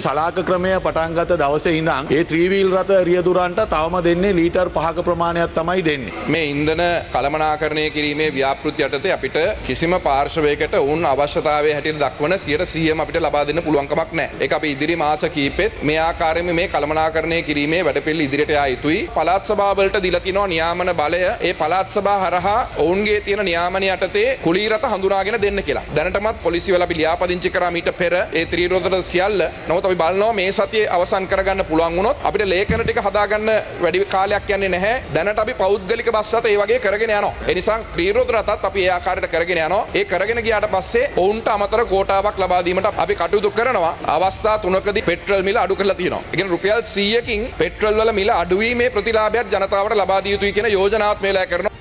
සලාක ක්‍රමය පටන්ගත දවසේ ඉඳං ඒ ත්‍රීවීල් රථ රියදුරන්ට තවම දෙන්නේ ලීටර් පහක ප්‍රමාණයක් තමයි දෙන්නේ. මේ ඉන්දන කළමනාකරණය කිරීමේ ව්‍යාපෘති යටතේ අපිට කිසිම පාර්ශවයකට ඔවුන් අවශ්‍යතාවය හැටියට දක්වන 100%ම අපිට ලබා දෙන්න පුළුවන්කමක් නැහැ. ඒක අපි ඉදිරි මාස කීපෙත් මේ ආකාරයෙන්ම මේ කළමනාකරණය කිරීමේ වැඩපිළිවෙල ඉදිරියට යා යුතුයි. පළාත් සභාවලට දීලා තිනවා නියාමන බලය ඒ පළාත් සභා හරහා ඔවුන්ගේ තියෙන නියාමන යටතේ කුලීරත හඳුනාගෙන දෙන්න කියලා. දැනටමත් පොලිසිවල අපි ලියාපදිංචි කරා මීට පෙර ඒ ත්‍රිරෝධර සියල්ල. නමුත් අපි බලනවා මේ සතියේ අවසන් කරගන්න පුළුවන් වුණොත් අපිට ලේඛන ටික හදාගන්න වැඩි කාලයක් යන්නේ නැහැ. දැනට අපි පෞද්ගලික බස් රථ ඒ වගේ කරගෙන යනවා. ඒ නිසා ත්‍රිරෝධ රථත් අපි ඒ ආකාරයට කරගෙන යනවා. ඒ කරගෙන ගියාට පස්සේ ඔවුන්ට අමතර කෝටාවක් ලබා දීමට අපි කටයුතු කරනවා. අවස්ථා තුනකදී පෙට්‍රල් මිල අඩු කරලා තියෙනවා. ඒ කියන්නේ රුපියල් 100කින් පෙට්‍රල් වල මිල අඩුවීමේ ප්‍රතිලාභයක් ජනතාවට ලබා දිය යුතුයි කියන යෝජනාත්මක වෙලා කරනවා.